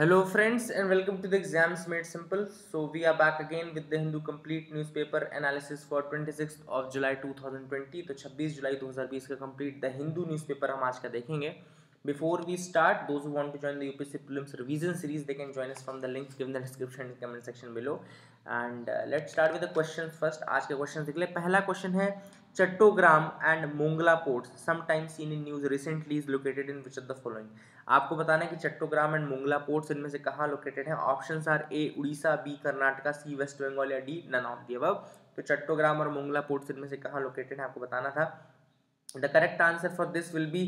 Hello friends and welcome to the exams made simple so we are back again with the Hindu complete newspaper analysis for twenty six of July two thousand twenty तो छब्बीस जुलाई दो हज़ार बीस का complete the Hindu newspaper हम आज का देखेंगे। Before we start those want to join the U P C films revision series they can join from the links given the description comment section below and let start with the question first आज के question देख लें पहला question है Chattogram and Mongla port sometime seen in news recently is located in which of the following आपको बताना है कि चट्टोग्राम एंड मोंगला पोर्ट्स इनमें से कहाँ लोकेटेड है? Option are A Orissa B Karnataka C West Bengal या D none of the above तो चट्टोग्राम और मोंगला पोर्ट्स इनमें से कहाँ लोकेटेड है? आपको बताना था। The correct answer for this will be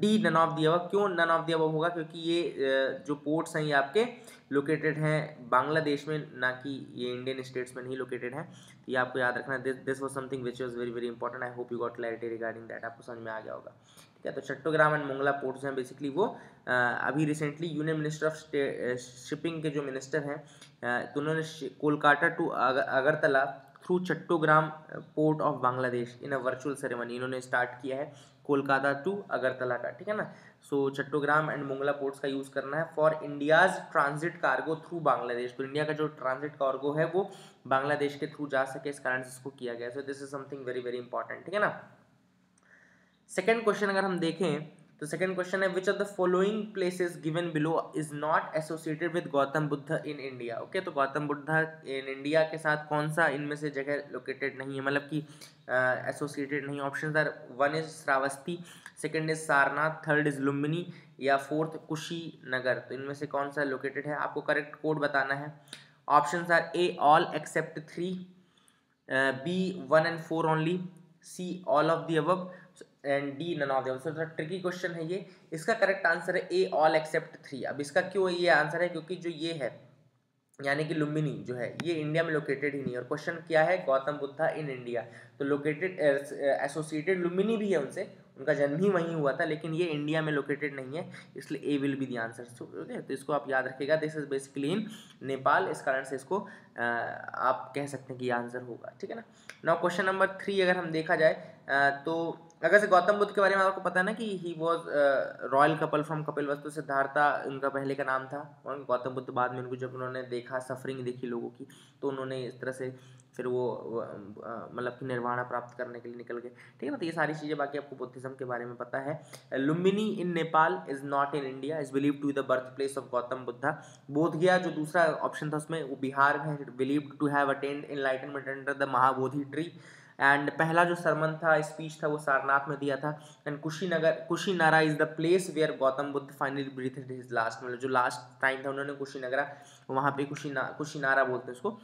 D none of the above क्यों नन ऑफ़ दी अबव होगा? क्योंकि ये uh, जो पोर्ट्स हैं ये आपके लोकेटेड हैं बांग्लादेश में ना कि ये इंडियन स्टेट्स में नहीं लोकेटेड है। ये आपको याद रखना this this was something which was very very important I hope you got clarity regarding that आपको समझ में आ गया होगा। ठीक है तो चट्टोग्राम एंड मंगला पोर्ट्स हैं। बेसिकली वो आ, अभी recently union minister of shipping के जो मिनिस्टर हैं तो उन्होंने Kolkata to Agartala through Chattogram port of Bangladesh in a virtual ceremony इन्होंने स्टार्ट किया है कोलकाता टू अगरतला का। ठीक है ना? So Chattogram and Mongla ports का यूज़ करना है। For India's transit cargo through Bangladesh तो इंडिया का जो ट्रांजिट कार्गो है, वो बांग्लादेश के थ्रू जा सके, इस कारण से इसको किया गया। So this is something very very important ठीक है ना? सेकेंड क्वेश्चन अगर हम देखें तो सेकंड क्वेश्चन है which of the following places given below is not associated with Gautam Buddha in India okay तो गौतम बुद्ध इन इंडिया के साथ कौन सा इनमें से जगह लोकेटेड नहीं है? मतलब कि एसोसिएटेड नहीं option are one is Shravasti second is Sarnath third is Lumbini या फोर्थ कुशीनगर तो इनमें से कौन सा लोकेटेड है? आपको करेक्ट कोड बताना है। Option are A all except three B one and four only C all of the above and D none of them tricky question है ये। इसका करेक्ट आंसर है ए ऑल एक्सेप्ट थ्री अब इसका क्यों ये आंसर है? क्योंकि जो ये है, यानी कि लुम्बिनी जो है, ये इंडिया में लोकेटेड ही नहीं और क्वेश्चन क्या है? गौतम बुद्धा इन इंडिया तो लोकेटेड एसोसिएटेड लुम्बिनी भी है उनसे। उनका जन्म ही वहीं हुआ था, लेकिन ये इंडिया में लोकेटेड नहीं है, इसलिए A will be the answer okay तो इसको आप याद रखेगा this is basically in Nepal इस कारण से इसको आप कह सकते हैं कि आंसर होगा, ठीक है ना? नाउ क्वेश्चन नंबर थ्री अगर हम देखा जाए तो अगर से गौतम बुद्ध के बारे में आपको पता है ना कि he was royal couple from Kapilavastu Siddhartha उनका पहले का नाम था। और गौतम बुद्ध बाद में उनको जब उन्होंने देखा सफरिंग देखी लोगों की तो उन्होंने इस तरह से फिर वो मतलब कि निर्वाणा प्राप्त करने के लिए निकल गए। ठीक है तो ये सारी चीज़ें बाकी आपको बुद्धिज्म के बारे में पता है। Lumbini in Nepal is not in India is believe to the birth place of Gautam Buddha. Bodh Gaya जो दूसरा ऑप्शन था उसमें, वो बिहार में believe to have attend enlightenment under the Mahabodhi tree and पहला जो सरमन था स्पीच था, वो सारनाथ में दिया था। And Kushinagar, Kushinara is the place where Gautam Buddha finally breath his last मतलब जो लास्ट टाइम था उन्होंने कुशीनगरा, वहाँ पे कुशीना, कुशीनारा बोलते हैं उसको,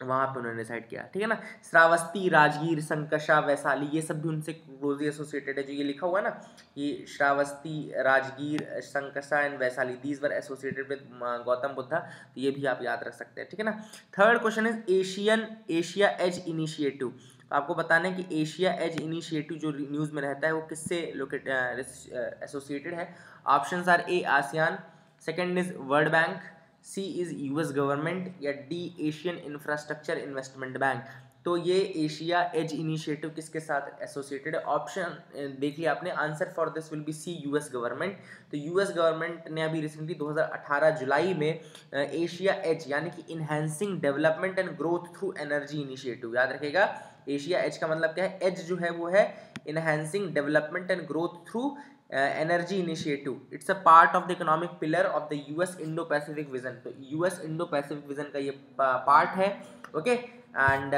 वहाँ पे उन्होंने डिसाइड किया। ठीक है ना? श्रावस्ती, राजगीर, संकशा, वैशाली, ये सब भी उनसे क्लोजली एसोसिएटेड है। जो ये लिखा हुआ है ना, ये Shravasti, Rajgir, Sankasha and Vaishali these were associated with Gautam Buddha तो ये भी आप याद रख सकते हैं। ठीक है ना? Third question is Asian Asia EDGE initiative तो आपको बताना है कि एशिया एज इनिशिएटिव जो न्यूज़ में रहता है, वो किससे लोकेट एसोसिएटेड है? Options are A ASEAN second is World Bank C is US government या D Asian Infrastructure Investment Bank तो ये एशिया एज इनिशिएटिव किसके साथ एसोसिएटेड ऑप्शन देखिए आपने answer for this will be C US government तो US government ने अभी रिसेंटली 2018 जुलाई में एशिया एज, यानी कि enhancing development and growth through energy initiative याद रखेगा एशिया एज का मतलब क्या है? एज जो है वो है enhancing development and growth through energy initiative it's a part of the economic pillar of the US Indo Pacific vision तो यूएस इंडो पैसिफिक विजन का ये पार्ट है okay and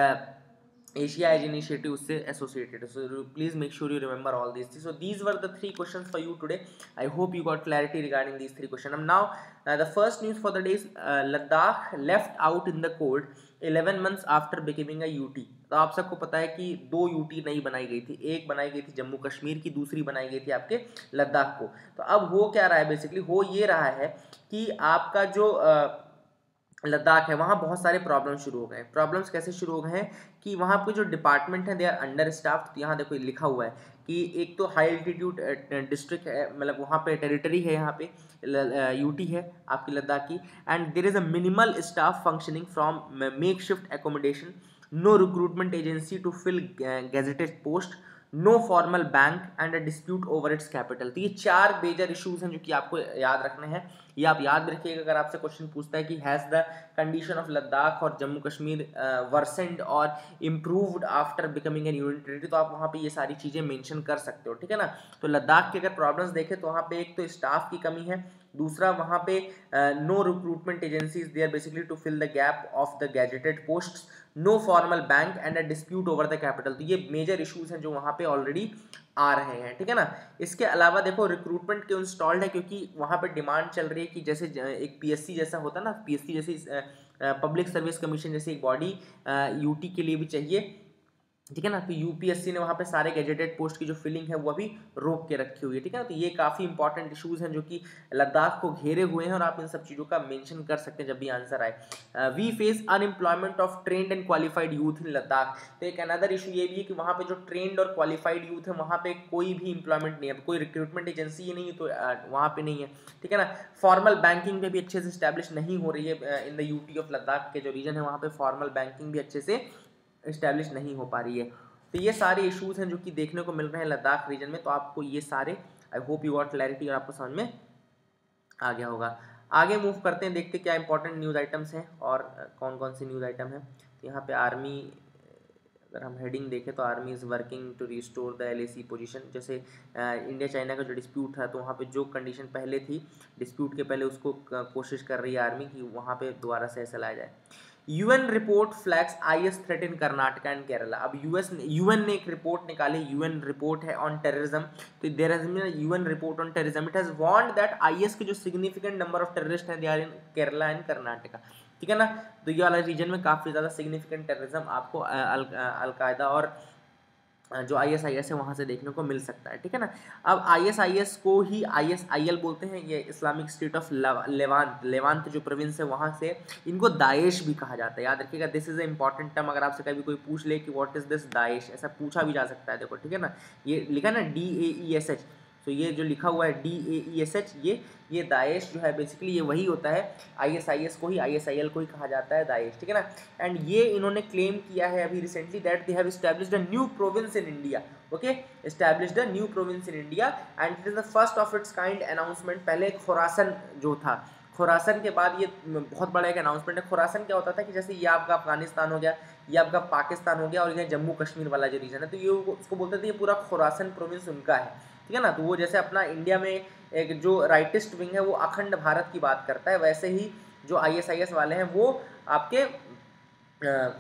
Asia EDGE initiative उससे associated so please make sure you remember all this so these were the three question for you today I hope you got clarity regarding this three question um now the first news for the day is Ladakh left out in the cold eleven months after becoming a UT तो आप सबको पता है कि दो UT नई बनाई गई थी। एक बनाई गई थी जम्मू कश्मीर की दूसरी बनाई गई थी आपके लद्दाख को। तो अब हो क्या रहा है बेसिकली हो ये रहा है कि आपका जो uh, लद्दाख है, वहाँ बहुत सारे प्रॉब्लम शुरू हो गए प्रॉब्लम्स कैसे शुरू हो गए हैं कि वहाँ पे जो डिपार्टमेंट है दे आर अंडर स्टाफ यहाँ देखो लिखा हुआ है कि एक तो हाई एल्टीट्यूड डिस्ट्रिक्ट है मतलब वहाँ पे टेरिटरी है यहाँ पे यूटी है आपकी लद्दाख की। And there is a minimal staff functioning from makeshift accommodation no recruitment agency to fill gazetted post no formal bank and a dispute over its capital तो ये चार मेजर इश्यूज़ हैं जो कि आपको याद रखने हैं। ये आप याद रखिएगा अगर आपसे क्वेश्चन पूछता है कि has the condition of Ladakh और जम्मू कश्मीर वर्सेंड और improved after becoming an union territory तो आप वहाँ पे ये सारी चीज़ें मेंशन कर सकते हो, ठीक है ना? तो लद्दाख के अगर प्रॉब्लम्स देखें तो वहाँ पे एक तो स्टाफ की कमी है, दूसरा वहाँ पे no recruitment agencies they are basically to fill the gap of the gazetted post no formal bank and a dispute over the capital तो ये मेजर इशूज हैं जो वहाँ पे ऑलरेडी आ रहे हैं, ठीक है ना? इसके अलावा देखो रिक्रूटमेंट क्यों इंस्टॉल्ड है क्योंकि वहाँ पे डिमांड चल रही है कि जैसे एक पीएससी जैसा होता है ना पीएससी जैसी पब्लिक सर्विस कमीशन जैसी एक बॉडी यूटी के लिए भी चाहिए। ठीक है ना? तो यूपीएससी ने वहाँ पे सारे गैजेटेड पोस्ट की जो फिलिंग है, वो अभी रोक के रखी हुई है, ठीक है ना? तो ये काफ़ी इंपॉर्टेंट इशूज़ हैं जो कि लद्दाख को घेरे हुए हैं और आप इन सब चीज़ों का मेंशन कर सकते हैं जब भी आंसर आए। We face unemployment of trained and qualified youth in Ladakh. तो एक अनदर इशू ये भी है कि वहाँ पर जो ट्रेंड और क्वालिफाइड यूथ है, वहाँ पर कोई भी इंप्लॉयमेंट नहीं है। कोई रिक्रूटमेंट एजेंसी ही नहीं है तो वहाँ पर नहीं है, ठीक है ना? फॉर्मल बैंकिंग पे भी अच्छे से स्टैब्लिश नहीं हो रही है in the UT of Ladakh के जो रीजन है, वहाँ पे फॉर्मल बैंकिंग भी अच्छे से इस्टेब्लिश नहीं हो पा रही है। तो ये सारे इशूज़ हैं जो कि देखने को मिल रहे हैं लद्दाख रीजन में तो आपको ये सारे I hope you got clarity और आपको समझ में आ गया होगा। आगे मूव करते हैं, देखते क्या इंपॉर्टेंट न्यूज़ आइटम्स हैं और कौन कौन से न्यूज़ आइटम हैं। तो यहाँ पे आर्मी अगर हम हेडिंग देखें तो army is working to restore the L position जैसे इंडिया चाइना का जो डिस्प्यूट था तो वहाँ पे जो कंडीशन पहले थी डिस्प्यूट के पहले उसको कोशिश कर रही है आर्मी कि वहाँ पे दोबारा से ऐसा लाया जाए। UN report flags IS in Karnataka and Kerala अब यूएस यूएन ने एक रिपोर्ट निकाली यूएन रिपोर्ट है ऑन टेररिज्म तो there has been UN report on terrorism it has warned that IS के जो सिग्निफिकेंट नंबर ऑफ़ टेररिस्ट हैं they are in Kerala and Karnataka ठीक है ना? तो ये वाला रीजन में काफ़ी ज़्यादा सिग्निफिकेंट टेररिज्म आपको अलकायदा और जो आई एस आई एस है, वहाँ से देखने को मिल सकता है, ठीक है ना? अब आई एस आई एस को ही आई एस आई एल बोलते हैं, ये Islamic State of Levant Levant जो प्रोविंस है, वहाँ से इनको दाइश भी कहा जाता है। याद रखिएगा this is a important term अगर आपसे कभी कोई पूछ ले कि व्हाट इज़ दिस दाइश ऐसा पूछा भी जा सकता है, देखो, ठीक है ना? ये लिखा ना D A E S H तो ये जो लिखा हुआ है D A E S H ये ये दाइश जो है बेसिकली ये वही होता है। आई एस आई एस को ही आई एस आई एल को ही कहा जाता है दाइश ठीक है ना? एंड ये इन्होंने क्लेम किया है अभी recently that they have established a new province in India okay established a new province in India and it is the first of its kind announcement पहले खुरासन जो था खुरासन के बाद ये बहुत बड़ा एक अनाउंसमेंट है। खुरासन क्या होता था कि जैसे ये आपका अफ़गानिस्तान हो गया, ये आपका पाकिस्तान हो गया और ये जम्मू कश्मीर वाला जो रीजन है तो ये उसको बोलते थे ये पूरा खुरासन प्रोविंस उनका है। ठीक है ना? तो वो जैसे अपना इंडिया में एक जो राइटिस्ट विंग है, वो अखंड भारत की बात करता है। वैसे ही जो आई वाले हैं, वो आपके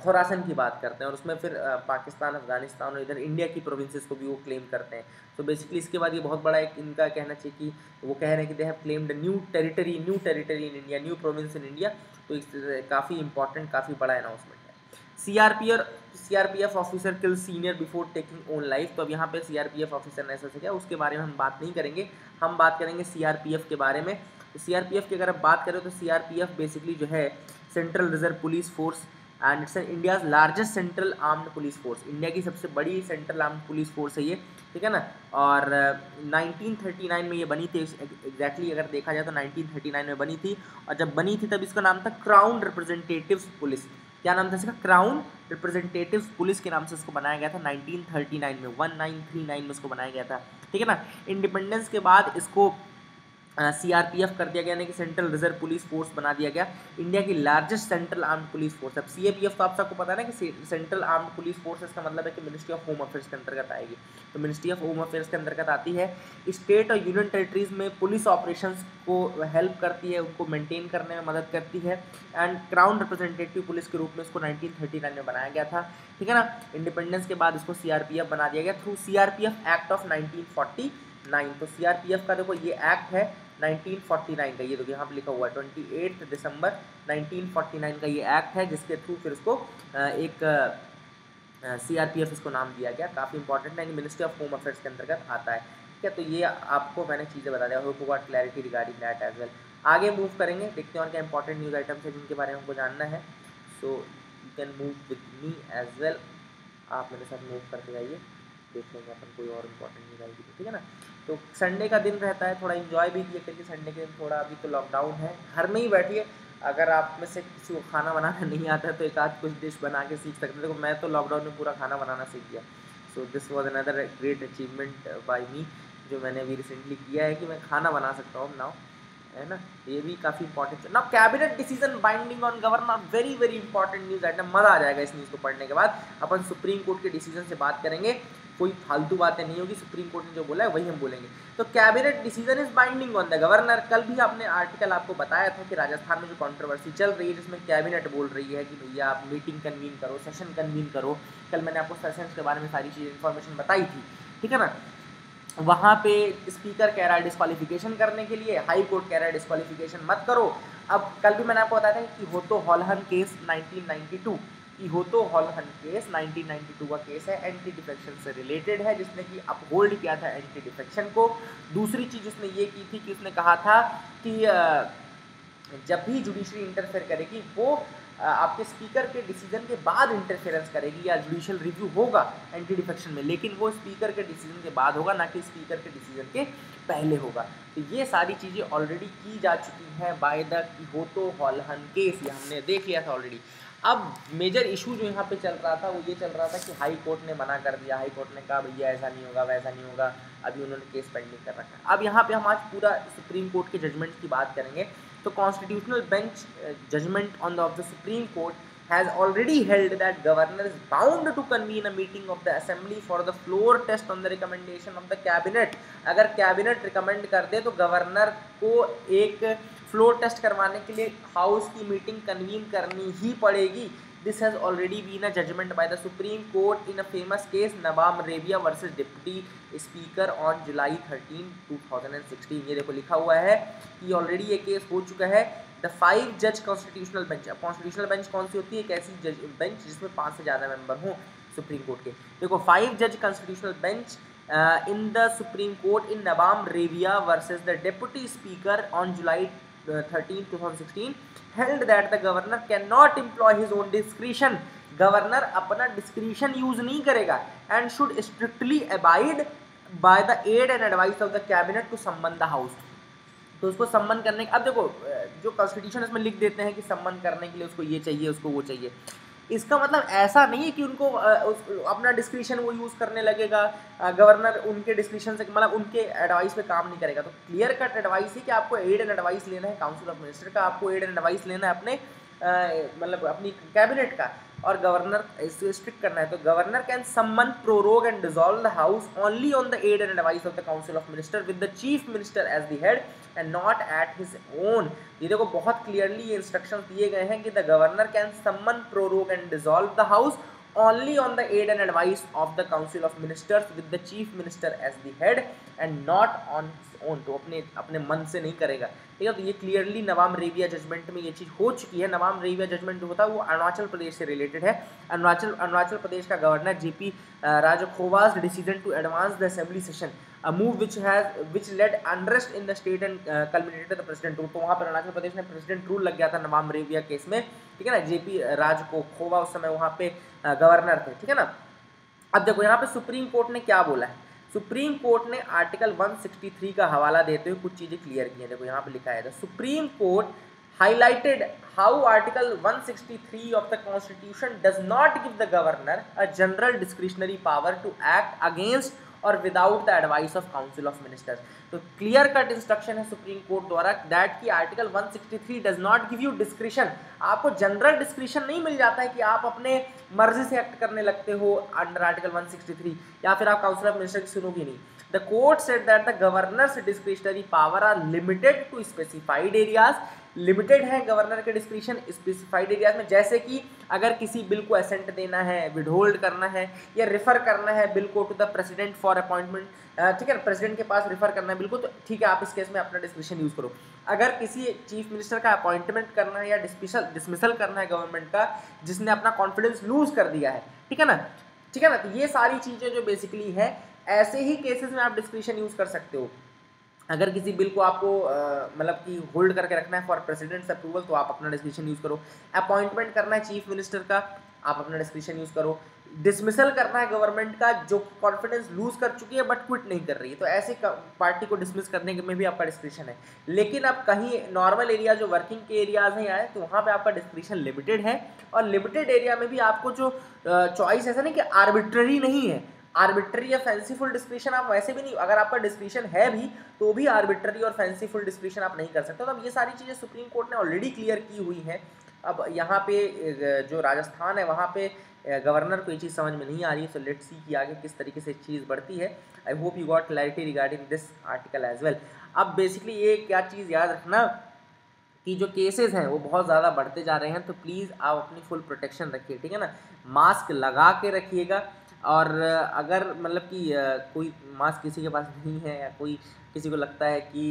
खुरासन की बात करते हैं और उसमें फिर पाकिस्तान, अफ़गानिस्तान और इधर इंडिया की प्रोविंसेस को भी वो क्लेम करते हैं। तो बेसिकली इसके बाद ये बहुत बड़ा एक इनका कहना चाहिए कि वो कह रहे हैं कि they have claimed new territory new territory in India new province in India तो काफ़ी इंपॉर्टेंट काफ़ी बड़ा अनाउंसमेंट सी आर पी और CRPF officer kill senior before taking own life तो अब यहाँ पे सीआरपीएफ ऑफिसर ने ऐसा किया, उसके बारे में हम बात नहीं करेंगे। हम बात करेंगे सीआरपीएफ के बारे में। सीआरपीएफ की अगर आप बात करें तो सीआरपीएफ बेसिकली जो है central reserve police force and it's India largest central armed police force India की सबसे बड़ी सेंट्रल आर्म्ड पुलिस फोर्स है ये, ठीक है ना? और 1939 में ये बनी थी एग्जैक्टली अगर देखा जाए तो 1939 में बनी थी। और जब बनी थी तब इसका नाम था क्राउन रिप्रेजेंटेटिव पुलिस क्या नाम था इसका? क्राउन रिप्रेजेंटेटिव पुलिस के नाम से इसको बनाया गया था। 1939 में 1939 में इसको बनाया गया था। ठीक है ना? इंडिपेंडेंस के बाद इसको सीआरपीएफ कर दिया गया, यानी कि सेंट्रल रिज़र्व पुलिस फोर्स बना दिया गया इंडिया की largest central armed police force अब सीएपीएफ तो आप सबको पता है ना कि सेंट्रल आर्म्ड पुलिस फोर्स इसका मतलब है कि मिनिस्ट्री ऑफ़ होम अफेयर्स के अंतर्गत आएगी। तो मिनिस्ट्री ऑफ़ होम अफेयर्स के अंतर्गत आती है। स्टेट और यूनियन टेरेटरीज में पुलिस ऑपरेशन को हेल्प करती है, उनको मेनटेन करने में मदद करती है। एंड क्राउन रिप्रेजेंटेटिव पुलिस के रूप में इसको नाइनटीन में बनाया गया था। ठीक है ना? इंडिपेंडेंस के बाद इसको सी बना दिया गया through CRPF act of nineteen nine तो सीआरपीएफ का देखो, ये एक्ट है। 1949 का ये देखो, यहाँ पर लिखा हुआ है, ट्वेंटी दिसंबर 1949 का ये एक्ट है, जिसके थ्रू फिर इसको एक सीआरपीएफ इसको नाम दिया गया। काफ़ी इंपॉर्टेंट है मिनिस्ट्री ऑफ़ होम अफेयर्स के अंतर्गत आता है। ठीक है तो ये आपको मैंने चीज़ें बता दिया hope got clarity regarding that as well आगे मूव करेंगे, देखते हैं और क्या इंपॉर्टेंट न्यूज़ आइटम्स है जिनके बारे में हमको जानना है। So you can move with me as well आप मेरे साथ मूव करते जाइए। देख लेंगे अपन, कोई और इम्पोर्टेंट आएगी ठीक है ना? तो संडे का दिन रहता है, थोड़ा इन्जॉय भी किया, क्योंकि संडे के दिन थोड़ा अभी तो लॉकडाउन है। घर में ही बैठिए, अगर आप में से किसी को खाना बनाना नहीं आता है तो एक आध कुछ डिश बना के सीख सकते हैं। देखो, मैं तो लॉकडाउन में पूरा खाना बनाना सीख गया। So this was another great achievement by me जो मैंने अभी रिसेंटली किया है कि मैं खाना बना सकता हूँ नाउ है ना? ये भी काफ़ी इंपॉर्टेंट ना cabinet decision binding on governor very very important news item मज़ा आ जाएगा इस न्यूज़ को पढ़ने के बाद। अपन सुप्रीम कोर्ट के डिसीज़न से बात करेंगे। कोई फालतू बातें नहीं होगी, सुप्रीम कोर्ट ने जो बोला है वही हम बोलेंगे। तो cabinet decision is binding on the governor कल भी आपने आर्टिकल आपको बताया था कि राजस्थान में जो कंट्रोवर्सी चल रही है, जिसमें कैबिनेट बोल रही है कि भैया आप मीटिंग कन्वीन करो सेशन कन्वीन करो। कल मैंने आपको सेशन के बारे में सारी चीज़ इन्फॉर्मेशन बताई थी। ठीक है ना? वहाँ पे स्पीकर कह रहा है डिस्कालिफिकेशन करने के लिए हाई कोर्ट कह रहा है डिस्कालिफिकेशन मत करो। अब कल भी मैंने आपको बताया था कि हो तो हॉलहन केस 1992 कि हो तो हॉलहन केस 1992 का केस है एंटी डिफेक्शन से रिलेटेड है, जिसने कि अपहोल्ड किया था एंटी डिफेक्शन को। दूसरी चीज़ उसने ये की थी कि उसने कहा था कि जब भी जुडिशरी इंटरफेयर करेगी, वो आपके स्पीकर के डिसीज़न के बाद इंटरफेरेंस करेगी या जुडिशियल रिव्यू होगा एंटी डिफेक्शन में, लेकिन वो स्पीकर के डिसीज़न के बाद होगा, ना कि स्पीकर के डिसीज़न के पहले होगा। तो ये सारी चीज़ें ऑलरेडी की जा चुकी हैं बाय द होतो हॉलहन केस, ये हमने देख लिया था ऑलरेडी अब मेजर इशू जो यहाँ पे चल रहा था, वो ये चल रहा था कि हाई कोर्ट ने मना कर दिया। हाई कोर्ट ने कहा, भैया, ऐसा नहीं होगा, वैसा नहीं होगा। अभी उन्होंने केस पेंडिंग कर रखा है। अब यहाँ पे हम आज पूरा सुप्रीम कोर्ट के जजमेंट की बात करेंगे। तो constitutional bench judgment on the of the Supreme Court has already held that governor is bound to convene a meeting of the assembly for the floor test on the recommendation of the cabinet. अगर cabinet recommend कर दे तो governor को एक floor test करवाने के लिए house की मीटिंग कन्वीन करनी ही पड़ेगी। This has already been a judgment by the Supreme Court in a famous case Nabam Rebia versus deputy speaker on July 13 2016 ये देखो लिखा हुआ है कि ऑलरेडी ये केस हो चुका है। द फाइव जज कॉन्स्टिट्यूशनल बेंच अब कॉन्स्टिट्यूशनल बेंच कौन सी होती है? एक ऐसी जज बेंच जिसमें पाँच से ज़्यादा मेंबर हों सुप्रीम कोर्ट के। देखो फाइव जज constitutional bench in the Supreme Court in Nabam Rebia versus the deputy speaker on July 13 2016 held that the governor cannot employ his own discretion. Governor अपना डिस्क्रिशन यूज़ नहीं करेगा and should strictly abide by the aid and advice of the cabinet to summon the house तो उसको सम्मन करने अब देखो, जो कॉन्स्टिट्यूशन इसमें लिख देते हैं कि सम्मन करने के लिए उसको ये चाहिए, उसको वो चाहिए। इसका मतलब ऐसा नहीं है कि उनको अपना डिस्क्रिप्शन वो यूज़ करने लगेगा। गवर्नर उनके डिस्क्रिप्शन से मतलब उनके एडवाइस पे काम नहीं करेगा। तो क्लियर कट एडवाइस है कि आपको एड एंड एडवाइस लेना है। काउंसिल ऑफ़ मिनिस्टर का आपको एड एंड एडवाइस लेना है अपने मतलब अपनी कैबिनेट का। और गवर्नर, इसको स्ट्रिक्ट करना है तो governor can summon prorogue and dissolve the house only on the aid and advice of the council of minister with the chief minister as the head and not at his own ये देखो, बहुत clearly ये instruction दिए गए हैं कि the governor can summon prorogue and dissolve the house only on the aid and advice of the council of ministers with the chief minister as the head and not on own तो अपने अपने मन से नहीं करेगा। ठीक है? तो ये क्लियरली नवाम रेविया जजमेंट में ये चीज़ हो चुकी है। नवाम रेविया जजमेंट जो होता है वो अरुणाचल प्रदेश से रिलेटेड है। अरुणाचल अरुणाचल प्रदेश का governor JP Rajkhowa's decision to advance the assembly session move which has which led unrest in the state and uh, culminated the president. rule तो वहाँ पर अरुणाचल प्रदेश में प्रेसिडेंट रूल लग गया था नवाम रेविया केस में। ठीक है ना? जेपी राज को खोवा उस समय वहाँ पे गवर्नर थे। ठीक है ना? अब देखो यहाँ पे सुप्रीम कोर्ट ने क्या बोला है? सुप्रीम कोर्ट ने आर्टिकल 163 का हवाला देते हुए कुछ चीज़ें क्लियर की हैं। देखो, यहाँ पे लिखा है Supreme Court highlighted how article 163 of the constitution does not give the governor a general discretionary power to act against और without the advice of council of ministers तो क्लियर कट इंस्ट्रक्शन है सुप्रीम कोर्ट द्वारा that की article 163 does not give you description आपको general description नहीं मिल जाता है कि आप अपने मर्ज़ी से एक्ट करने लगते हो अंडर आर्टिकल 163 या फिर आप काउंसिल ऑफ़ मिनिस्टर की सुनोगे नहीं. The court said that the governor's discretionary power are limited to specified areas limited है गवर्नर के डिस्क्रिप्शन स्पेसिफाइड एरियाज़ में। जैसे कि अगर किसी बिल को असेंट देना है विडहोल्ड करना है, या रेफर करना है बिल को to the president for appointment ठीक है प्रेसिडेंट के पास रेफर करना है बिल को तो ठीक है, आप इस केस में अपना डिस्क्रिप्शन यूज़ करो। अगर किसी चीफ मिनिस्टर का अपॉइंटमेंट करना है या डिस्मिसल डिसमिसल करना है गवर्नमेंट का, जिसने अपना कॉन्फिडेंस लूज कर दिया है, ठीक है ना? ठीक है ना? तो ये सारी चीज़ें जो बेसिकली है, ऐसे ही केसेस में आप डिस्क्रिप्शन यूज़ कर सकते हो। अगर किसी बिल को आपको मतलब कि होल्ड करके रखना है फॉर प्रेसिडेंट्स अप्रूवल तो आप अपना डिस्क्रिप्शन यूज़ करो। अपॉइंटमेंट करना है चीफ मिनिस्टर का, आप अपना डिस्क्रिप्शन यूज़ करो। डिसमिसल करना है गवर्नमेंट का, जो कॉन्फिडेंस लूज कर चुकी है, बट क्विट नहीं कर रही है। तो ऐसे पार्टी को डिसमिस करने में भी आपका डिस्क्रिप्शन है। लेकिन अब कहीं नॉर्मल एरिया, जो वर्किंग के एरियाज़ हैं, आए तो वहाँ पे आपका डिस्क्रिप्शन लिमिटेड है। और लिमिटेड एरिया में भी आपको जो चॉइस ऐसा नहीं कि आर्बिट्ररी नहीं है आर्बिट्री या फैंसीफुल डिस्क्रिप्शन आप वैसे भी नहीं, अगर आपका डिस्क्रिप्शन है भी तो भी आर्बिट्री और फैंसीफुल डिस्क्रिप्शन आप नहीं कर सकते। तो अब ये सारी चीज़ें सुप्रीम कोर्ट ने ऑलरेडी क्लियर की हुई हैं। अब यहाँ पे जो राजस्थान है, वहाँ पे गवर्नर को ये चीज़ समझ में नहीं आ रही है सो लेट्स सी कि आगे किस तरीके से चीज़ बढ़ती है। I hope you got clarity regarding this article as well अब बेसिकली ये क्या चीज़ याद रखना कि जो केसेस हैं, वो बहुत ज़्यादा बढ़ते जा रहे हैं तो प्लीज़ आप अपनी फुल प्रोटेक्शन रखिए, ठीक है ना? मास्क लगा के रखिएगा। और अगर मतलब कि कोई मास्क किसी के पास नहीं है या कोई किसी को लगता है कि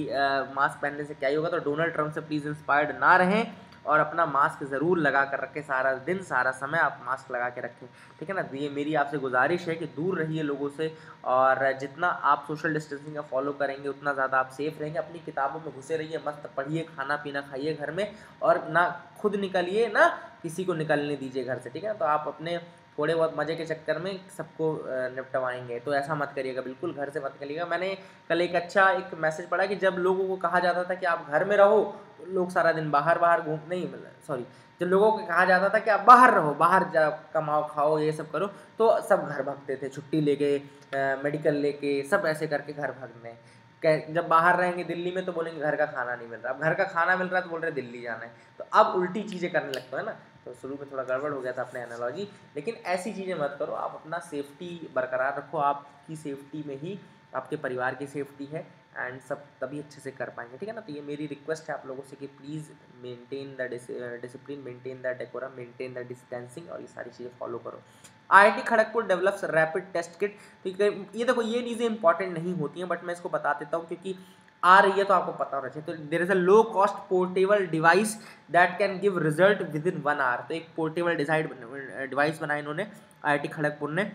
मास्क पहनने से क्या ही होगा तो डोनाल्ड ट्रंप से प्लीज़ इंस्पायर्ड ना रहें और अपना मास्क ज़रूर लगा कर रखें सारा दिन, सारा समय आप मास्क लगा के रखें। ठीक है ना? ये मेरी आपसे गुजारिश है कि दूर रहिए लोगों से और जितना आप सोशल डिस्टेंसिंग का फॉलो करेंगे, उतना ज़्यादा आप सेफ़ रहेंगे। अपनी किताबों में घुसे रहिए, मस्त पढ़िए, खाना पीना खाइए घर में और ना खुद निकलिए, ना किसी को निकलने दीजिए घर से। ठीक है ना? तो आप अपने थोड़े बहुत मज़े के चक्कर में सबको निपटवाएँगे। तो ऐसा मत करिएगा, बिल्कुल घर से मत करिएगा। मैंने कल एक अच्छा एक मैसेज पढ़ा कि जब लोगों को कहा जाता था कि आप घर में रहो तो लोग सारा दिन बाहर बाहर घूम, नहीं सॉरी जब लोगों को कहा जाता था कि आप बाहर रहो, बाहर जा, कमाओ, खाओ, ये सब करो तो सब घर भागते थे। छुट्टी लेके मेडिकल लेके, सब ऐसे करके घर भागने। जब बाहर रहेंगे दिल्ली में तो बोलेंगे, घर का खाना नहीं मिल रहा। अब घर का खाना मिल रहा है तो बोल रहे दिल्ली जाना है। तो अब उल्टी चीज़ें करने लगते हैं ना। तो शुरू में थोड़ा गड़बड़ हो गया था अपने एनालॉजी लेकिन ऐसी चीज़ें मत करो, आप अपना सेफ्टी बरकरार रखो, आपकी सेफ्टी में ही आपके परिवार की सेफ्टी है एंड सब तभी अच्छे से कर पाएँगे, ठीक है ना? तो ये मेरी रिक्वेस्ट है आप लोगों से कि please maintain the discipline maintain the decorum maintain the distancing और ये सारी चीज़ें फॉलो करो। IIT Kharagpur develops rapid test kit तो ये देखो, ये चीज़ें इंपॉर्टेंट नहीं होती हैं बट मैं इसको बता देता हूँ क्योंकि आ रही है तो आपको पता होना चाहिए। तो there is a low cost portable device that can give result within one hour तो एक पोर्टेबल डिसाइड डिवाइस बनाया इन्होंने आई आई खड़गपुर ने।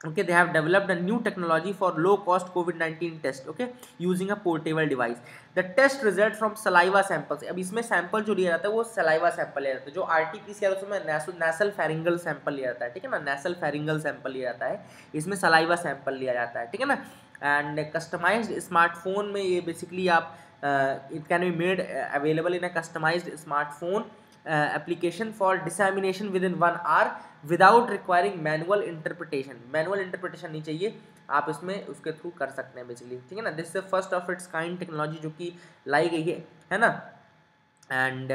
Okay, they have developed a new technology for low cost covid-19 test, okay? Using a portable device. The test result from saliva samples. अब इसमें sample जो लिया जाता है वो सलाइवा सैंपल लिया जाता है। जो R T P C R उसमें नेसल फेरिंगल सैंपल लिया जाता है, ठीक है ना? नेसल फेरिंगल सैंपल लिया जाता है। इसमें सलाइवा सैंपल लिया जाता है, ठीक है ना? एंड कस्टमाइज्ड स्मार्टफ़ोन में ये बेसिकली आप it can be made available in a customized smartphone application for dissemination within one hour without requiring manual interpretation manual interpretation नहीं चाहिए, आप इसमें उसके थ्रू कर सकते हैं बेसिकली ठीक है ना? This first of its kind technology जो कि लाई गई है है ना? एंड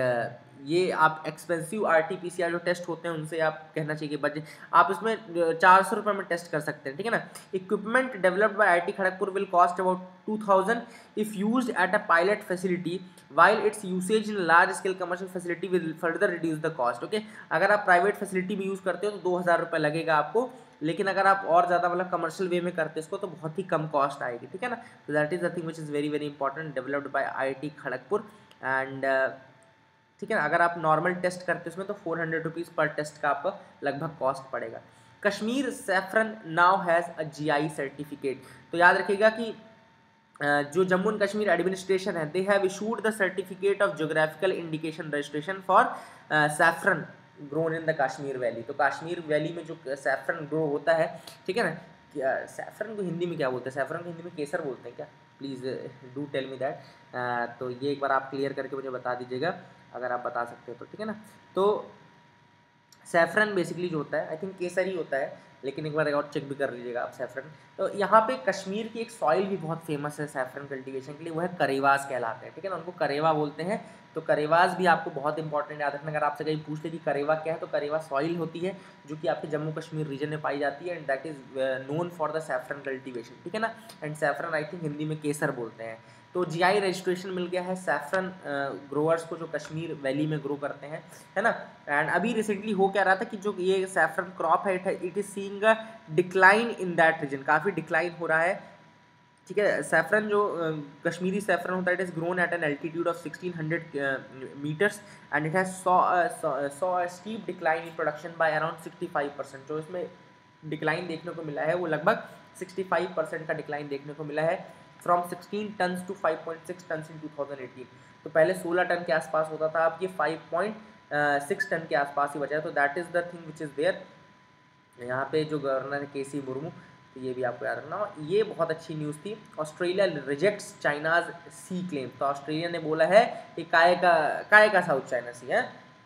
ये आप expensive R T P C R जो टेस्ट होते हैं, उनसे आप कहना चाहिए कि बजट आप इसमें चार सौ रुपये में टेस्ट कर सकते हैं, ठीक है ना? Equipment developed by I T Kharagpur will cost about two thousand if use at a pilot facility while its usage in large scale commercial facility will further reduce the cost okay अगर आप private facility में use करते हो तो दो हज़ार रुपये लगेगा आपको, लेकिन अगर आप और ज़्यादा मतलब कमर्शियल वे में करते इसको तो बहुत ही कम कॉस्ट आएगी, ठीक है ना? That is the thing which is very very important developed by I T Kharagpur and ठीक है ना? अगर आप नॉर्मल टेस्ट करते हो उसमें तो फोर हंड्रेड रुपीज़ पर टेस्ट का आपका लगभग कॉस्ट पड़ेगा। Kashmir saffron now has a GI certificate तो याद रखिएगा कि जो जम्मू एंड कश्मीर एडमिनिस्ट्रेशन है they have issued the certificate of geographical indication registration for saffron grown in the Kashmir valley तो कश्मीर वैली में जो सेफ्रन ग्रो होता है, ठीक है ना? सेफ्रन को हिंदी में क्या बोलते हैं? सेफ्रन को हिंदी में केसर बोलते हैं क्या? Please do tell me that तो ये एक बार आप क्लियर करके मुझे बता दीजिएगा। अगर आप बता सकते हो तो ठीक है ना? तो सेफ्रन बेसिकली जो होता है आई थिंक केसर ही होता है, लेकिन एक बार और चेक भी कर लीजिएगा आप सेफ्रन तो यहाँ पे कश्मीर की एक सॉइल भी बहुत फ़ेमस है सेफ्रन कल्टीवेशन के लिए, वो है करेवास कहलाते हैं, ठीक है ना? उनको करेवा बोलते हैं। तो करेवास भी आपको बहुत इंपॉर्टेंट याद रखना, अगर आपसे कहीं पूछते कि करेवा क्या है तो करेवा सॉइल होती है, जो कि आपके जम्मू कश्मीर रीजन में पाई जाती है and that is known for the saffron cultivation ठीक है ना? And saffron I think Hindi में केसर बोलते हैं। तो जीआई रजिस्ट्रेशन मिल गया है। सैफरन ग्रोअर्स को जो कश्मीर वैली में ग्रो करते हैं, है ना? एंड अभी रिसेंटली हो क्या रहा था कि जो ये सैफरन क्रॉप है it is seeing a decline in that region काफ़ी डिक्लाइन हो रहा है। ठीक है सैफरन जो कश्मीरी सैफरन होता है it is grown at an altitude of 1600 metres and it has saw steep decline in production by around 65 percent जो इसमें डिक्लाइन देखने को मिला है, वो लगभग 65 परसेंट का डिक्लाइन देखने को मिला है। From 16 ton to 5.6 ton in 2018 तो पहले 16 टन के आसपास होता था, अब ये 5.6 टन के आसपास ही बचा है। तो that is the thing which is there यहाँ पे जो गवर्नर है के सी मुर्मू तो ये भी आपको याद रखना ये बहुत अच्छी न्यूज़ थी। Australia rejects China's sea claim तो ऑस्ट्रेलिया ने बोला है कि काय का काय का साउथ चाइना सी, है?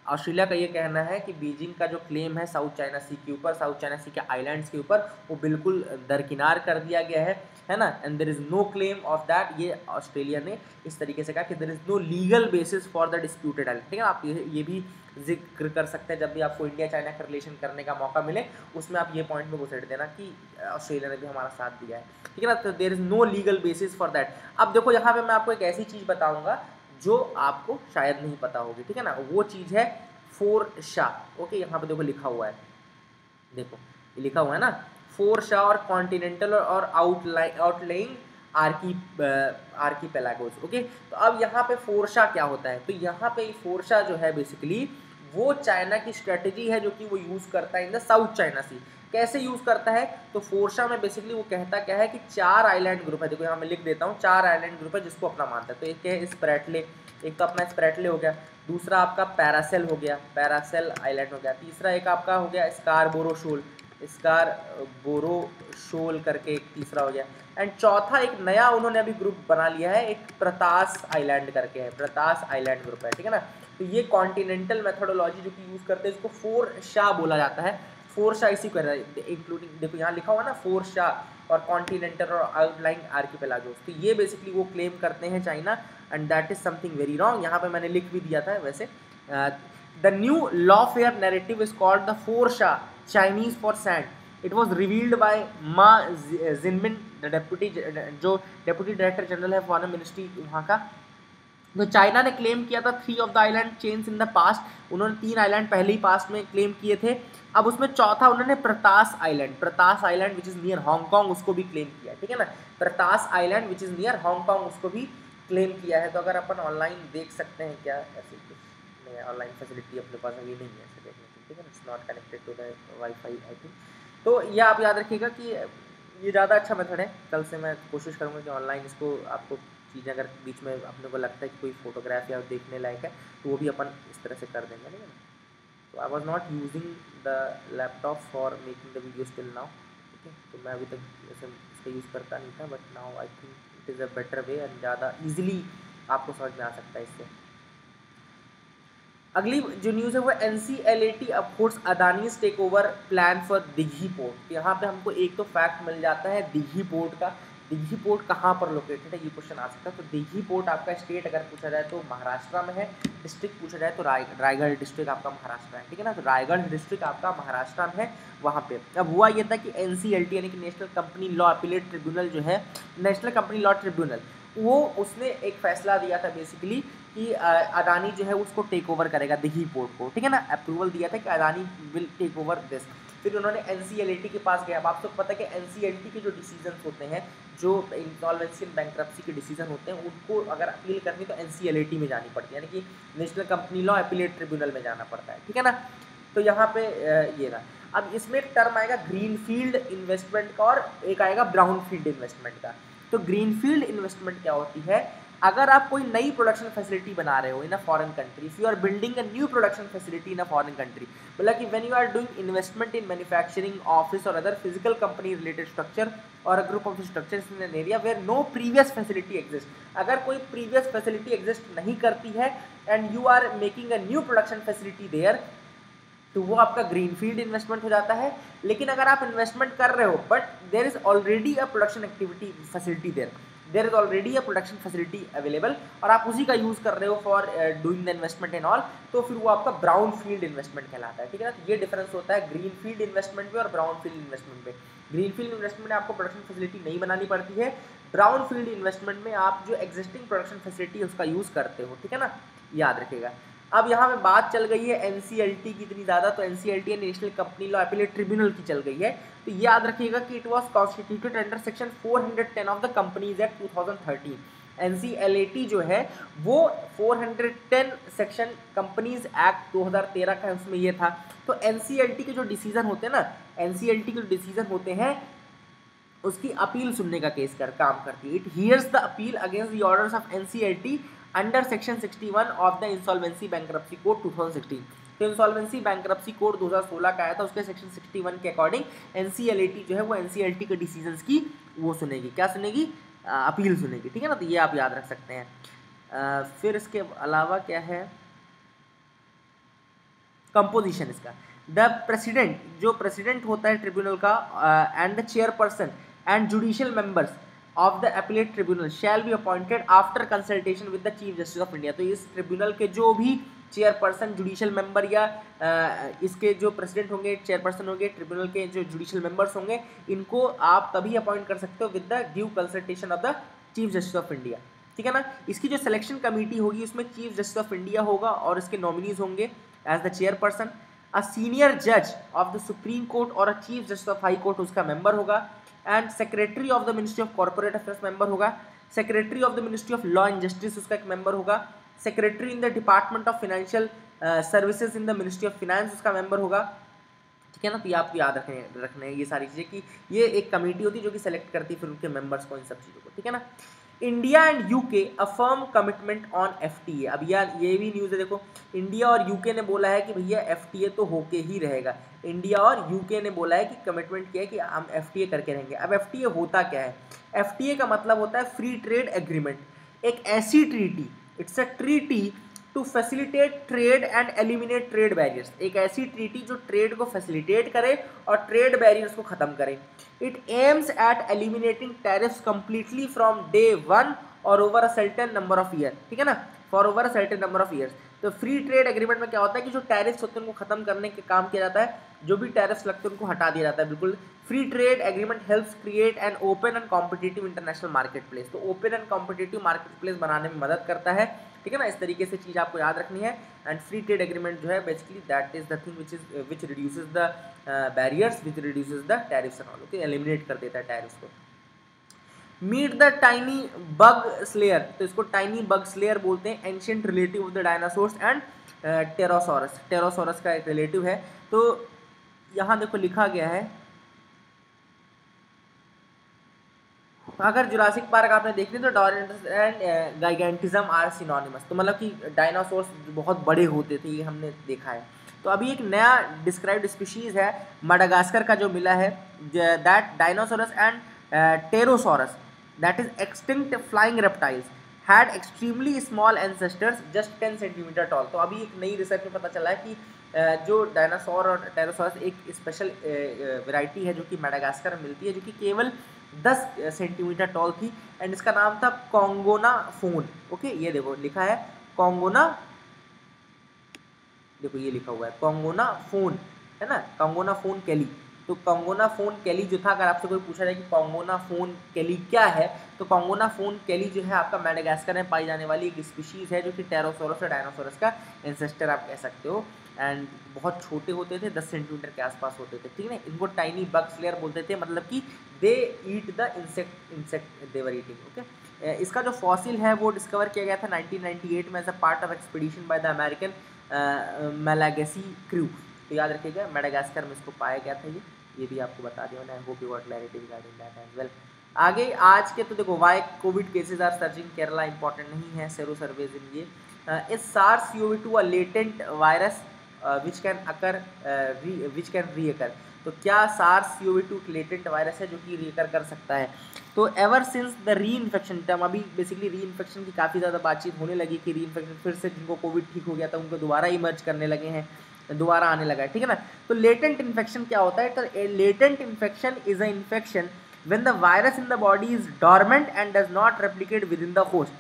ऑस्ट्रेलिया का ये कहना है कि बीजिंग का जो क्लेम है साउथ चाइना सी के ऊपर साउथ चाइना सी के आइलैंड्स के ऊपर वो बिल्कुल दरकिनार कर दिया गया है है ना? And there is no claim of that ये ऑस्ट्रेलिया ने इस तरीके से कहा कि there is no legal basis for the disputed island ठीक है आप ये, ये भी ज़िक्र कर सकते हैं जब भी आपको इंडिया चाइना का रिलेशन करने का मौका मिले उसमें आप ये पॉइंट में घुसेट देना कि ऑस्ट्रेलिया ने भी हमारा साथ दिया है। ठीक है ना? तो there is no legal basis for that अब देखो यहाँ पे मैं आपको एक ऐसी चीज़ बताऊँगा जो आपको शायद नहीं पता होगी, ठीक है ना? वो चीज़ है फोर शाह ओके, यहाँ पे देखो लिखा हुआ है। देखो, ये लिखा हुआ है ना? फोर शाह और कॉन्टिनेंटल और outline outline archi archipelagos okay? तो अब यहाँ पे फोरशा क्या होता है? तो यहाँ पे फोरशा जो है बेसिकली वो चाइना की स्ट्रेटजी है जो कि वो यूज़ करता है in the South China Sea कैसे यूज़ करता है तो फोरशा में बेसिकली वो कहता क्या है कि चार आइलैंड ग्रुप है। देखो यहाँ मैं लिख देता हूँ, चार आइलैंड ग्रुप है जिसको अपना मानता है। तो एक है स्प्रेटले एक तो अपना स्प्रेटले हो गया, दूसरा आपका पैरासेल हो गया पैरासेल आइलैंड हो गया, तीसरा एक आपका हो गया स्कार बोरोशोल स्कार बोरो करके एक तीसरा हो गया। एंड चौथा एक नया उन्होंने अभी ग्रुप बना लिया है, एक प्रतास आइलैंड करके है प्रतास आइलैंड ग्रुप है, ठीक है ना? तो ये कॉन्टिनेंटल मेथोडोलॉजी जो कि यूज़ करते हैं, इसको फोर शाह बोला जाता है। फोर शाह इसी को इंक्लूडिंग देखो यहाँ लिखा हुआ ना फोर शाह और कॉन्टिनेंटल और आउटलाइन आर्किपेलागोस तो ये बेसिकली वो क्लेम करते हैं China and that is something very wrong यहाँ पे मैंने लिख भी दिया था वैसे। The new lawfare narrative is called the four sha Chinese for sand it was revealed by Ma Jinmin deputy जो डेप्यूटी डायरेक्टर जनरल है फॉरन मिनिस्ट्री वहाँ का। तो चाइना ने क्लेम किया था three of the island change in the past उन्होंने तीन आइलैंड पहले ही पास्ट में क्लेम किए थे। अब उसमें चौथा उन्होंने Pratas island Pratas island which is near Hong Kong उसको भी क्लेम किया ठीक है ना? Pratas island which is near Hong Kong उसको भी क्लेम किया है तो अगर अपन ऑनलाइन देख सकते हैं क्या ऐसे कुछ ऑनलाइन फैसिलिटी अपने पास अभी नहीं है, ऐसे देखने की ठीक है ना? It's not connected to the wifi I think तो ये आप याद रखिएगा कि ये ज़्यादा अच्छा मेथड है। कल से मैं कोशिश करूँगा कि ऑनलाइन इसको आपको चीज़ें अगर बीच में अपने को लगता है कि कोई फोटोग्राफ या देखने लायक है तो वो भी अपन इस तरह से कर देंगे, ठीक है ना? तो I was not using the laptop for making the video still now ठीक है तो मैं अभी तक ऐसे इसका यूज़ करता नहीं था but now I think it is a better way and ज़्यादा ईजिली आपको समझ में आ सकता है इससे। अगली जो न्यूज़ है वो N C L A T affirms Adani take over plan for Dighi port यहाँ पे हमको एक तो फैक्ट मिल जाता है दिघी पोर्ट का। दिघी पोर्ट कहाँ पर लोकेटेड है, ये क्वेश्चन आ सकता है। तो दिघी पोर्ट आपका स्टेट अगर पूछा जाए तो महाराष्ट्र में है डिस्ट्रिक्ट पूछा जाए तो राय, रायगढ़ डिस्ट्रिक्ट आपका महाराष्ट्र है, ठीक है ना? तो रायगढ़ डिस्ट्रिक्ट आपका महाराष्ट्र में है, वहाँ पे। अब हुआ ये था कि एन सी एल टी यानी कि national company law appellate tribunal जो है नेशनल कंपनी लॉ ट्रिब्यूनल वो उसने एक फैसला दिया था बेसिकली कि अदानी जो है उसको टेक ओवर करेगा दिघी पोर्ट को, ठीक है ना? अप्रूवल दिया था कि Adani will take over this फिर उन्होंने एन के पास गया। अब आपको पता है कि एन सी एल टी के जो डिसीज़न होते हैं, जो इंसॉल्वेंसी एंड बैंक्रप्सी के डिसीज़न होते हैं, उनको अगर अपील करनी तो एन में जानी पड़ती है। यानी कि national company law appellate tribunal में जाना पड़ता है। ठीक है ना? तो यहाँ पे ये ना अब इसमें एक टर्म आएगा ग्रीन फ़ील्ड इन्वेस्टमेंट का और एक आएगा ब्राउन फ़ील्ड इन्वेस्टमेंट का। तो ग्रीन फ़ील्ड इन्वेस्टमेंट क्या होती है? अगर आप कोई नई प्रोडक्शन फैसिलिटी बना रहे हो in a foreign country if you are building a new production facility in a foreign country मतलब कि when you are doing investment in manufacturing office और other physical company related structure और a group of structure in an area where no previous facility exist अगर कोई previous facility exist नहीं करती है and you are making a new production facility there तो वो आपका ग्रीन फ़ील्ड इन्वेस्टमेंट हो जाता है। लेकिन अगर आप इन्वेस्टमेंट कर रहे हो but there is already a production activity facility there there is already a production facility available और आप उसी का यूज़ कर रहे हो for doing the investment in all तो फिर वो आपका ब्राउन फ़ील्ड इन्वेस्टमेंट कहलाता है, ठीक है ना? तो ये डिफरेंस होता है ग्रीन फ़ील्ड इन्वेस्टमेंट में और ब्राउन फ़ील्ड इन्वेस्टमेंट में। ग्रीन फ़ील्ड इन्वेस्टमेंट में आपको प्रोडक्शन फैसिलिटी नहीं बनानी पड़ती है। ब्राउन फ़ील्ड इन्वेस्टमेंट में आप जो एग्जिस्टिंग प्रोडक्शन फैसिलिटी है उसका यूज़ करते हो, ठीक है ना? याद रखेगा अब यहाँ पे बात चल गई है एनसीएलटी की इतनी ज़्यादा तो N C national company law appellate tribunal की चल गई है। तो ये याद रखिएगा कि it was constituted under section 410 of the companies act 2013 N जो है, वो 410 सेक्शन कंपनीज़ एक्ट 2013 का उसमें ये था। तो एन के जो डिसीज़न होते हैं ना एनसीएलटी के जो डिसीज़न होते हैं, उसकी अपील सुनने का केस कर, काम करती है। It hears the appeal against the orders of NCLT under section 61 of the insolvency bankruptcy code 2016 तो इंसॉल्वेंसी बैंक्रप्सी कोड 2016 का आया था उसके सेक्शन 61 के अकॉर्डिंग एनसीएलटी जो है वो एनसीएलटी के डिसीजंस की वो सुनेगी। क्या सुनेगी? अपील सुनेगी। ठीक है ना? तो ये आप याद रख सकते हैं। आ, फिर इसके अलावा क्या है? कंपोजिशन इसका। द प्रेसिडेंट जो प्रेसिडेंट होता है ट्रिब्यूनल का and the chairperson and judicial members of the appellate tribunal shall be appointed after consultation with the chief justice of India तो इस ट्रिब्यूनल के जो भी चेयरपर्सन जुडिशियल मेंबर या uh, इसके जो प्रेसिडेंट होंगे चेयरपर्सन होंगे ट्रिब्यूनल के जो जुडिशियल मेंबर्स होंगे इनको आप तभी अपॉइंट कर सकते हो with the due consultation of the chief justice of India ठीक है ना? इसकी जो सिलेक्शन कमेटी होगी उसमें चीफ जस्टिस ऑफ़ इंडिया होगा और इसके नॉमिनीज होंगे as the chairperson a senior जज ऑफ़ द सुप्रीम कोर्ट और a chief justice of high court उसका मेंबर होगा. And secretary of the ministry of corporate affairs member होगा। Secretary of the ministry of law and justice उसका एक member होगा। Secretary in the department of financial services in the ministry of finance उसका member होगा। ठीक है ना? तो ये आपको याद रखने रखने ये सारी चीज़ें कि ये एक कमेटी होती है जो कि सेलेक्ट करती है फिर उनके मेंबर्स को इन सब चीज़ों को। ठीक है ना? India and UK affirm commitment on F अब यार, ये भी न्यूज़ है, देखो इंडिया और यूके ने बोला है कि भैया FTA तो होके ही रहेगा। इंडिया और यूके ने बोला है कि कमिटमेंट किया है कि हम एफ़ करके रहेंगे। अब FTA होता क्या है? FTA का मतलब होता है फ्री ट्रेड एग्रीमेंट एक ऐसी treaty it's a treaty to facilitate trade and eliminate trade barriers एक ऐसी ट्रीटी जो ट्रेड को फैसिलिटेट करे और ट्रेड बैरियर्स को ख़त्म करे। It aims at eliminating tariffs completely from day one और over a certain number of year ठीक है ना? For over a certain number of years तो फ्री ट्रेड एग्रीमेंट में क्या होता है कि जो टैरिफ्स होते हैं, उनको खत्म करने के काम किया जाता है। जो भी टैरिफ्स लगते हैं, उनको हटा दिया जाता है, बिल्कुल। Free trade agreement helps create an open and competitive international marketplace तो open and competitive market place बनाने में मदद करता है। ठीक है ना? इस तरीके से चीज़ आपको याद रखनी है। एंड फ्री ट्रेड एग्रीमेंट जो है basically that is the thing which is which reduces the barriers which reduces the tariffs and all okay eliminate कर देता है टैरिफ्स को। Meet the tiny bug slayer तो इसको टाइनी बग स्लेयर बोलते हैं ancient relative of the dinosaurs and pterosaurs pterosaurs का एक रिलेटिव है। तो यहाँ देखो लिखा गया है। अगर जुरासिक पार्क आपने देख ली तो डॉरेंटस एंड गाइगेंटिज्म आर सिनोनिमस तो मतलब कि डायनासोर्स बहुत बड़े होते थे, ये हमने देखा है। तो अभी एक नया डिस्क्राइब्ड स्पीशीज़ है मडागास्कर का जो मिला है that dinosaurs and pterosaurs that is extinct flying reptiles had extremely small ancestors just ten centimetre tall तो अभी एक नई रिसर्च में पता चला है कि जो डायनासोर और टेरोसोरस एक स्पेशल वैरायटी uh, है जो कि मेडागास्कर में मिलती है जो कि केवल 10 सेंटीमीटर टॉल थी। एंड इसका नाम था कॉन्गोना फ़ोन ओके ये देखो लिखा है कॉन्गोना देखो ये लिखा हुआ है कॉन्गोना फ़ोन है ना? कॉन्गोना फ़ोन कैली तो कॉन्गोना फ़ोन कैली जो था, अगर आपसे कोई पूछा जाए कि कॉन्गोना फ़ोन कैली क्या है तो कॉन्गोना फ़ोन कैली जो है आपका मेडागास्कर में पाई जाने वाली एक स्पीशीज़ है, जो कि टेरोसोरस और डायनासोरस का इंसेस्टर आप कह सकते हो। एंड बहुत छोटे होते थे, दस सेंटीमीटर के आसपास होते थे, ठीक है इनको टाइनी बग्स लेयर बोलते थे मतलब कि they eat the insect insect devour eating okay इसका जो फॉसिल है, वो डिस्कवर किया गया था 1998 में as a part of expedition by the American Malagasy crew तो याद रखिएगा, मेडागास्कर में इसको पाया गया था ये। ये भी आपको बता दिया मैंने। Hope you clarity regarding that as well आगे, आज के तो देखो why covid cases are surging Kerala important नहीं है सेरो सर्वेज इन ये। इस SARS CoV two a latent virus which can occur which can reoccur तो क्या SARS CoV two latent virus है जो कि रीअकर कर सकता है? तो ever since the reinfection term अभी बेसिकली री इन्फेक्शन की काफ़ी ज़्यादा बातचीत होने लगी कि री इन्फेक्शन फिर से जिनको कोविड ठीक हो गया था, उनको दोबारा इमर्ज करने लगे हैं। दोबारा आने लगा है, ठीक है ना? तो लेटेंट इन्फेक्शन क्या होता है? तो latent infection is a infection when the virus in the body is dormant and does not replicate within the host,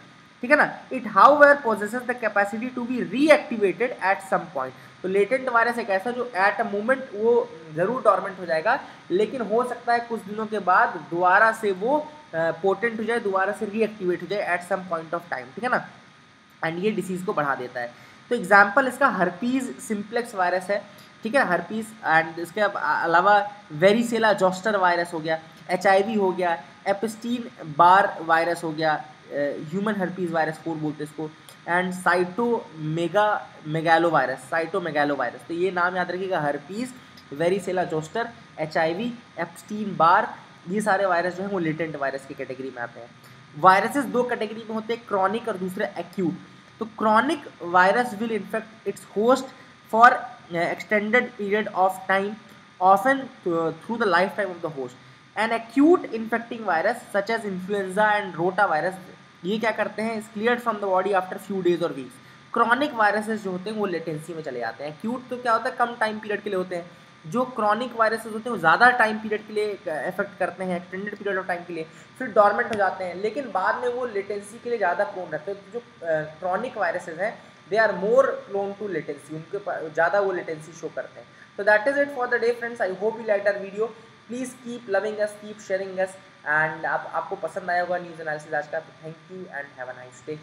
ठीक है ना? It however possesses the capacity to be reactivated at some point तो latent virus एक ऐसा जो at a moment वो ज़रूर dormant हो जाएगा, लेकिन हो सकता है कुछ दिनों के बाद दोबारा से वो पोटेंट हो जाए, दोबारा से रीएक्टिवेट हो जाए at some point of time ठीक है ना? एंड ये डिसीज़ को बढ़ा देता है। तो एग्ज़ाम्पल इसका हर्पीज सिंप्लेक्स वायरस है, ठीक है? हर्पीज एंड इसके अलावा वेरीसेला जॉस्टर वायरस हो गया एचआईवी हो गया एपस्टीन बार वायरस हो गया ह्यूमन हर्पीज वायरस फोर बोलते हैं इसको and cyto mega megalo virus cytomegalovirus तो ये नाम याद रखिएगा herpes varicella zoster H Epstein Barr ये सारे वायरस जो हैं वो लेटेंट वायरस की कैटेगरी में आते हैं। वायरसेस दो कैटेगरी में होते हैं क्रॉनिक और दूसरे एक्यूट तो chronic virus will infect its host for extended period of time often through the lifetime of the host. An acute infecting virus, such as influenza and rotavirus ये क्या करते हैं? Is clear from the body after few days और weeks chronic viruses जो होते हैं, वो latency में चले जाते हैं। क्यूट तो क्या होता है? कम टाइम पीरियड के लिए होते हैं। जो क्रॉनिक वायरसेस होते हैं, वो ज़्यादा टाइम पीरियड के लिए इफ़ेक्ट करते हैं एक्सटेंडेड पीरियड ऑफ़ टाइम के लिए, फिर डॉर्मेंट हो जाते हैं, लेकिन बाद में वो लेटेंसी के लिए ज़्यादा प्रोन रहते हैं। जो क्रॉनिक वायरसेज हैं they are more prone to latency उनके ज़्यादा वो लेटेंसी शो करते हैं। तो that is it for the day friends I hope you like our video please keep loving us keep sharing us and आप, आपको पसंद आया होगा न्यूज़ एनालिसिस आज का तो thank you and have a nice day